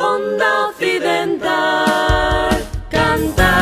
Onda Occidental, canta.